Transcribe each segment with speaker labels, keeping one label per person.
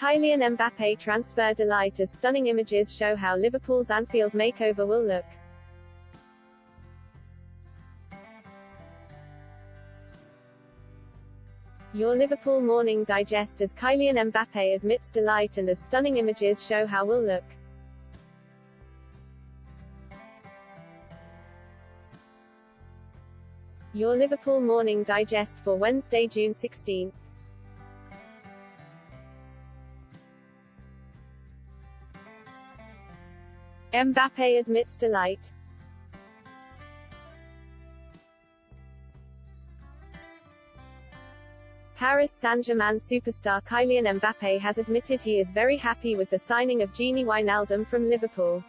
Speaker 1: Kylian Mbappe transfer delight as stunning images show how Liverpool's Anfield makeover will look. Your Liverpool Morning Digest as Kylian Mbappe admits delight and as stunning images show how will look. Your Liverpool Morning Digest for Wednesday, June 16. Mbappe admits delight. Paris Saint-Germain superstar Kylian Mbappe has admitted he is very happy with the signing of Gini Wijnaldum from Liverpool.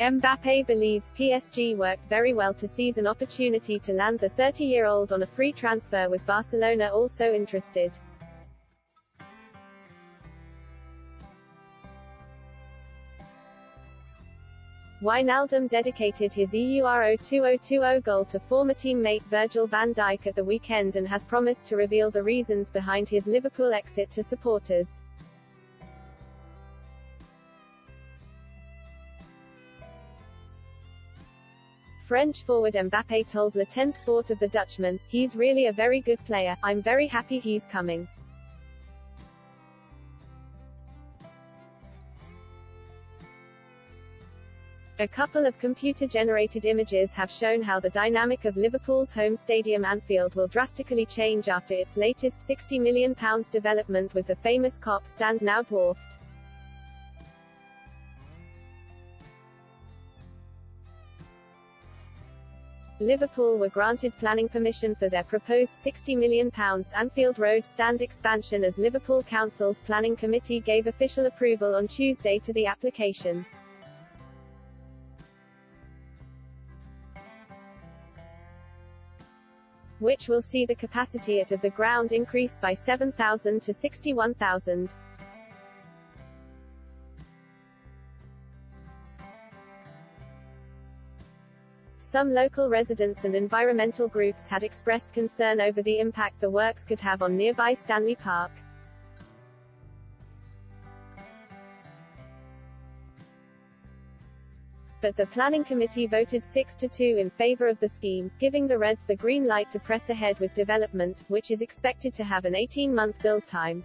Speaker 1: Mbappe believes PSG worked very well to seize an opportunity to land the 30-year-old on a free transfer with Barcelona also interested. Wijnaldum dedicated his EURO 2020 goal to former teammate Virgil van Dijk at the weekend and has promised to reveal the reasons behind his Liverpool exit to supporters. French forward Mbappe told Le Temps Sport of the Dutchman, he's really a very good player, I'm very happy he's coming. A couple of computer-generated images have shown how the dynamic of Liverpool's home stadium Anfield will drastically change after its latest £60 million development with the famous Kop stand now dwarfed. Liverpool were granted planning permission for their proposed £60 million Anfield Road stand expansion as Liverpool Council's planning committee gave official approval on Tuesday to the application. Which will see the capacity at of the ground increased by 7,000 to 61,000. Some local residents and environmental groups had expressed concern over the impact the works could have on nearby Stanley Park. But the planning committee voted 6 to 2 in favor of the scheme, giving the Reds the green light to press ahead with development, which is expected to have an 18-month build time.